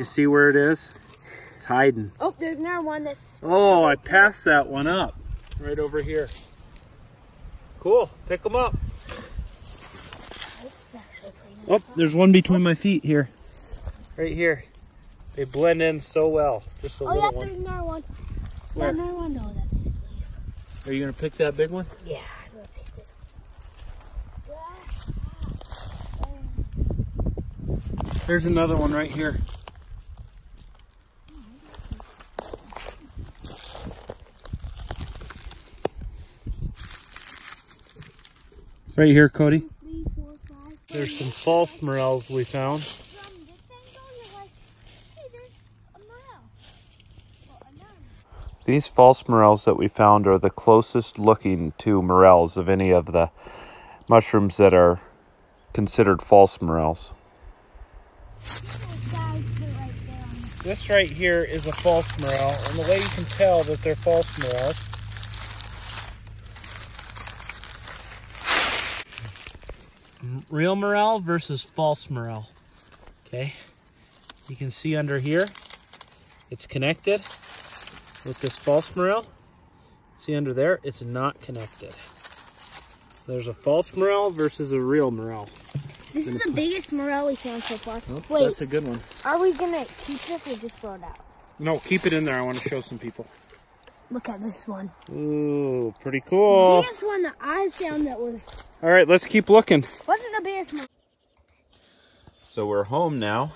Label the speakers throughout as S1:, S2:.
S1: You see where it is? It's hiding.
S2: Oh, there's another one that's.
S1: Oh, I passed that one up. Right over here. Cool. Pick them up. Oh, there's one between my feet here. Right here. They blend in so well. Just a
S2: Oh,
S1: little
S2: yeah,
S1: one.
S2: there's another one.
S1: Where?
S2: There's another one. No, that's just leaf.
S1: Are you going to pick that big one?
S2: Yeah, I'm gonna pick this one.
S1: There's another one right here. Right here, Cody.
S2: Three, four, five.
S1: There's some false morels we found.
S2: From this angle, you're like, hey, there's a morel. Well, another.
S3: These false morels that we found are the closest looking to morels of any of the mushrooms that are considered false morels.
S2: Those guys put right there on the
S1: This right here is a false morel, and the way you can tell that they're false morels. Real morel versus false morel. Okay, you can see under here, it's connected with this false morel. See under there, it's not connected. There's a false morel versus a real morel.
S2: This is the biggest morel we found so far.
S1: Oh,
S2: Wait,
S1: That's a good one.
S2: are we gonna keep this or just throw it out?
S1: No, keep it in there. I want to show some people.
S2: Look at this one.
S1: Ooh, pretty cool.
S2: biggest one that I found that was
S1: All right, let's keep looking.
S2: wasn't the biggest one.
S3: So we're home now.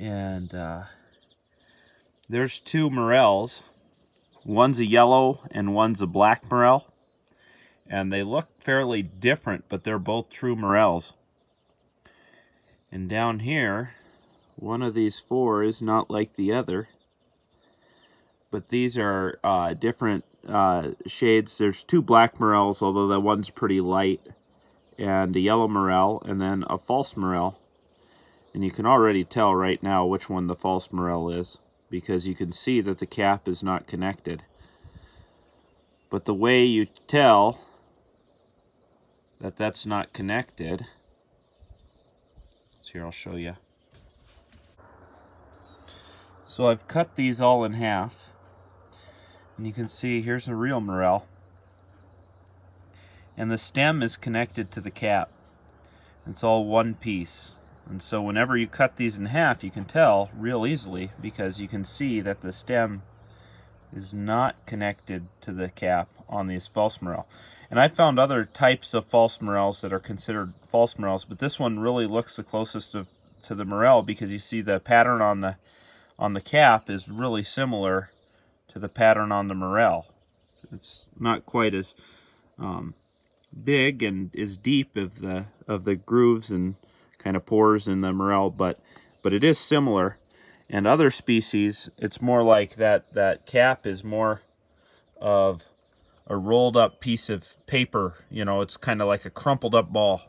S3: And uh, there's two morels. One's a yellow and one's a black morel. And they look fairly different, but they're both true morels. And down here, one of these four is not like the other. But these are uh, different uh, shades. There's two black morels, although that one's pretty light and a yellow morel and then a false morel. And you can already tell right now which one the false morel is because you can see that the cap is not connected. But the way you tell that that's not connected, so here I'll show you. So I've cut these all in half and you can see here's a real morel and the stem is connected to the cap. It's all one piece. And so whenever you cut these in half, you can tell real easily because you can see that the stem is not connected to the cap on these false morel. And I found other types of false morels that are considered false morels, but this one really looks the closest of, to the morel because you see the pattern on the on the cap is really similar to the pattern on the morel. It's not quite as um, big and as deep of the of the grooves and kind of pores in the morel, but but it is similar. And other species, it's more like that that cap is more of a rolled up piece of paper. You know, it's kind of like a crumpled up ball.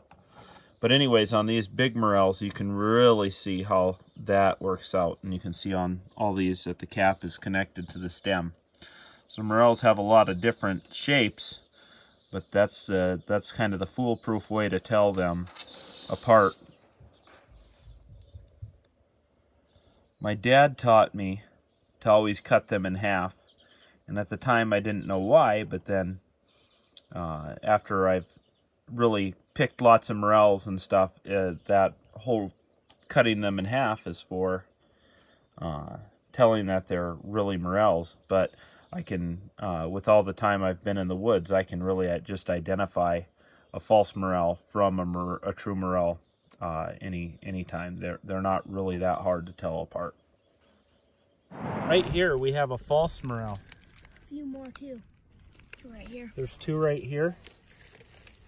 S3: But anyways, on these big morels, you can really see how that works out. And you can see on all these that the cap is connected to the stem. So morels have a lot of different shapes, but that's uh, that's kind of the foolproof way to tell them apart. My dad taught me to always cut them in half, and at the time I didn't know why, but then uh, after I've really picked lots of morels and stuff, uh, that whole cutting them in half is for uh, telling that they're really morels, but I can, uh, with all the time I've been in the woods, I can really uh, just identify a false morel from a, mor a true morel uh, any any time. They're they're not really that hard to tell apart.
S1: Right here, we have a false morel.
S2: A few more too. Two right here.
S1: There's two right here.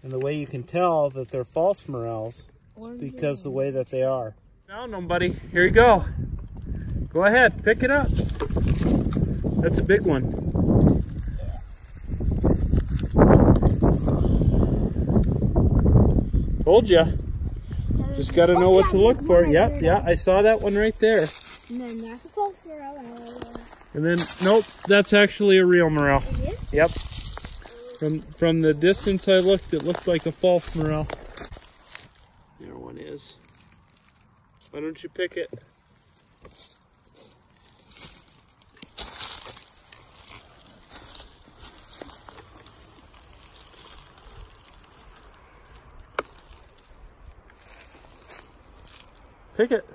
S1: And the way you can tell that they're false morels is because the way that they are. Found them, buddy. Here you go. Go ahead, pick it up. That's a big one. Told ya. Just got to know what to look for. Yep, yeah, I saw that one right there.
S2: And then that's a false morel.
S1: And then, nope, that's actually a real morel.
S2: It is?
S1: Yep. From from the distance I looked, it looks like a false morel. There one is.
S3: Why don't you pick it? Pick it.